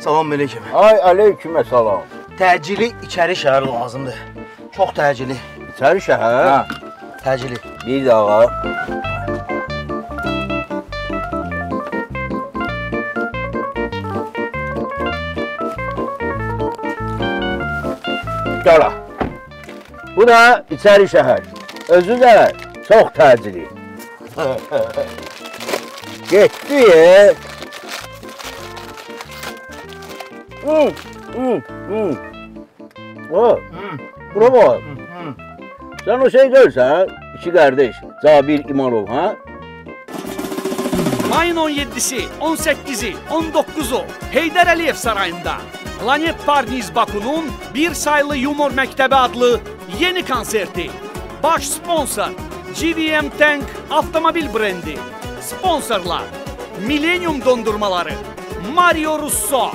Salam aleyküm. Ay aleyküm salam. Təcili içəri şəhər lazımdır. Çox təcili. İçəri şəhər. Hə. Təcili. Bir daha. Qara. Bu da içəri şəhər. Özü də çox təcili. Getdi. Hı, hı, hı. O, bak. Sen o şey görsen, iki kardeş, Zabir İmanov ha? Mayın 17-si, 18-i, 19-u Heydər Əliyev sarayında Planet Parniz Bakunun bir saylı Yumor Məktəbi adlı yeni konserti. Baş sponsor GVM Tank avtomobil brendi. Sponsorlar Millennium dondurmaları, Mario Russo,